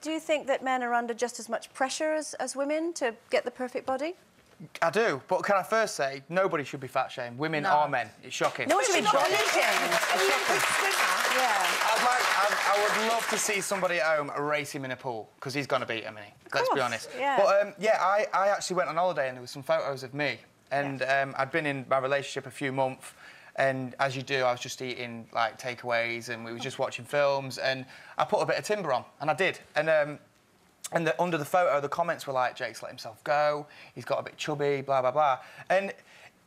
do you think that men are under just as much pressure as, as women to get the perfect body? I do, but can I first say nobody should be fat shamed. Women No. or men. It's shocking. No one should be Not body Olympic- shamed. Yeah. I'd like, I, I would love to see somebody at home race him in a pool because he's going to beat him. Isn't he? Let's be honest. yeah. But um, yeah, I, I actually went on holiday and there was some photos of me, and um, I'd been in my relationship a few months. And as you do, I was just eating like takeaways, and we were just watching films. And I put a bit of timber on, and I did. And um, and the, under the photo, the comments were like, "Jake's let himself go. He's got a bit chubby, blah blah blah." And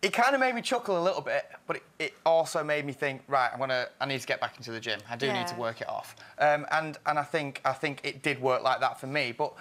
it kind of made me chuckle a little bit, but it, it also made me think, right, I'm gonna, I need to get back into the gym. I do need to work it off. Um, and and I think I think it did work like that for me, but.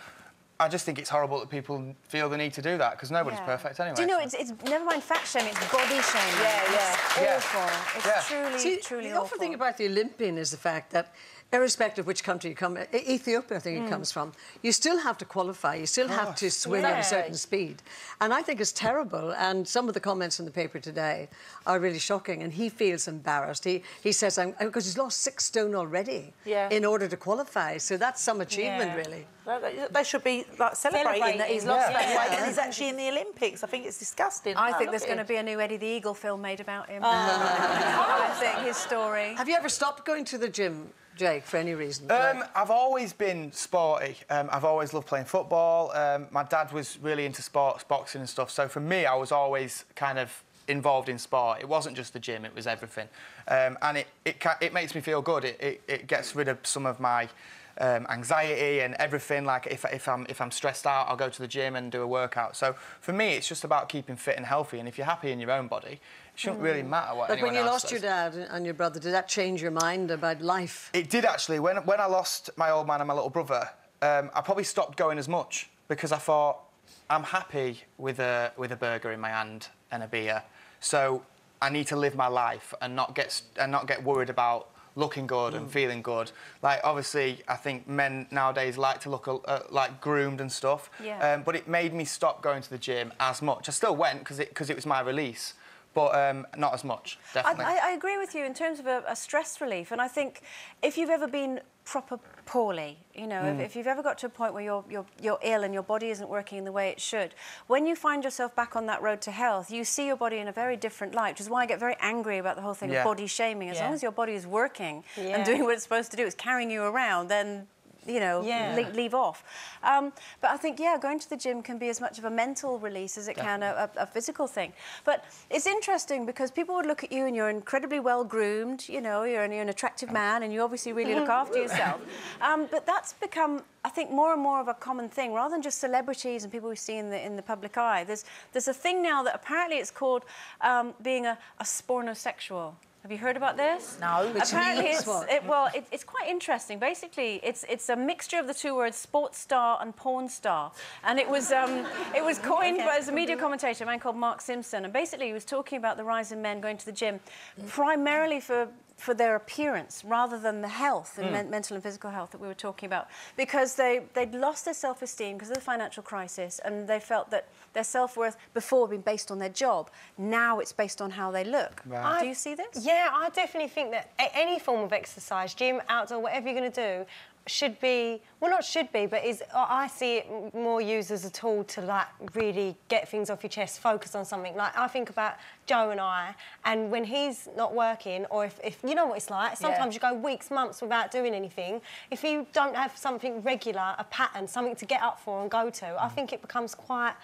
I just think it's horrible that people feel the need to do that because nobody's Yeah. perfect anyway. Do you know, so- it's, it's never mind fat shame, it's body shame. Yeah, yeah. It's Yeah. awful. It's Yeah. truly, See, truly the awful. awful thing about the Olympian is the fact that, irrespective of which country you come, Ethiopia, I think Mm. it comes from, you still have to qualify. You still have to swim at a certain speed, and I think it's terrible. And some of the comments in the paper today are really shocking. And he feels embarrassed. He he says, "I'm because he's lost six stone already Yeah. in order to qualify. So that's some achievement, Yeah. really." They- They they should be like celebrating, that he's lost Yeah. that weight Yeah. and he's actually in the Olympics. I think it's disgusting. I Oh, think there's going to be a new Eddie the Eagle film made about him. I think his story. Have you ever stopped going to the gym, Jake, for any reason? Um, I've always been sporty. Um, I've always loved playing football. Um, my dad was really into sports, boxing and stuff. So for me, I was always kind of involved in sport. It wasn't just the gym; it was everything. Um, and it it, it makes me feel good. It, it, it gets rid of some of my um, anxiety and everything. Like if, if I'm if I'm stressed out, I'll go to the gym and do a workout. So for me, it's just about keeping fit and healthy. And if you're happy in your own body, it shouldn't really matter what anyone when you lost your dad and your brother, did that change your mind about life? It did actually. When when I lost my old man and my little brother, um, I probably stopped going as much because I thought I'm happy with a with a burger in my hand and a beer. So I need to live my life and not get and not get worried about looking good Mm. and feeling good. Like obviously, I think men nowadays like to look uh, like groomed and stuff. Yeah. Um, but it made me stop going to the gym as much. I still went because it because it was my release, but um, not as much. I, Definitely. I, I agree with you in terms of a, a stress relief, and I think if you've ever been proper poorly, you know, if, mm. if you've ever got to a point where you're, you're, you're ill and your body isn't working in the way it should, when you find yourself back on that road to health, you see your body in a very different light, which is why I get very angry about the whole thing Yeah. of body shaming. As Yeah. long as your body is working Yeah. and doing what it's supposed to do, it's carrying you around, then you know, Yeah. le- leave off. Um, but I think, yeah, going to the gym can be as much of a mental release as it can a, a, a physical thing. But it's interesting because people would look at you and you're incredibly well groomed, you know, you're an, you're an attractive man and you obviously really look after yourself. Um, but that's become, I think, more and more of a common thing rather than just celebrities and people we see in the, in the public eye. There's, there's a thing now that apparently it's called um, being a, a spornosexual. Have you heard about this? No. Which Apparently, means it's, what? it, well, it, it's quite interesting. Basically, it's it's a mixture of the two words sports star and porn star, and it was um, it was coined by as a media commentator, a man called Mark Simpson, and basically he was talking about the rise in men going to the gym, primarily for for their appearance rather than the health and hmm. men- mental and physical health that we were talking about. Because they they'd lost their self-esteem because of the financial crisis and they felt that their self-worth before had been based on their job. Now it's based on how they look. Right. do you see this? Yeah, I definitely think that any form of exercise, gym, outdoor, whatever you're going to do, should be well, not should be, but is I see it more used as a tool to like really get things off your chest, focus on something. Like I think about Joe and I, and when he's not working, or if, if you know what it's like, sometimes you go weeks, months without doing anything. If you don't have something regular, a pattern, something to get up for and go to, I mm. think it becomes quite.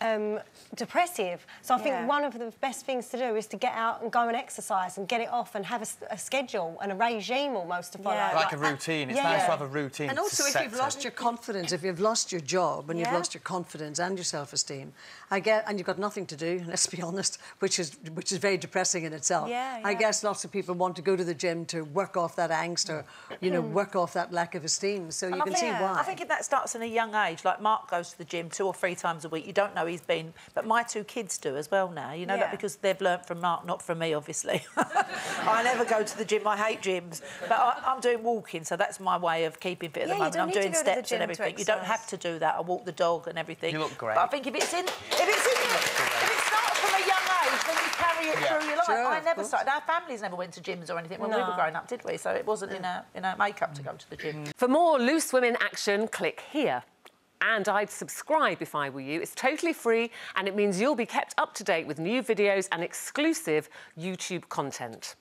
Um, depressive. So I think one of the best things to do is to get out and go and exercise and get it off and have a schedule and a regime almost to follow. Yeah. like a routine. It's Yeah. nice to have a routine. And also, if you've to. lost your confidence, if you've lost your job and you've lost your confidence and your self-esteem, I get, and you've got nothing to do. Let's be honest, which is which is very depressing in itself. Yeah, I guess lots of people want to go to the gym to work off that angst or, you know, work off that lack of esteem. So you I can think, see why. I think if that starts in a young age, like Mark goes to the gym two or three times a week. You don't know he's been, but my two kids do as well now. You know Yeah. that because they've learnt from Mark, not from me, obviously. I never go to the gym. I hate gyms, but I, I'm doing walking, so that's my way of keeping fit at Yeah, the you moment. I'm doing go to the steps and everything. You don't have to do that. I walk the dog and everything. You look great. But I think if it's in, if it's in, if it starts from a young age, then you carry carry it Yeah. through your life. Sure, I never started. Our families never went to gyms or anything when we were growing up, did we? So it wasn't in our in our makeup to go to the gym. For more Loose Women action, click here. And I'd subscribe if I were you. It's totally free and it means you'll be kept up to date with new videos and exclusive YouTube content.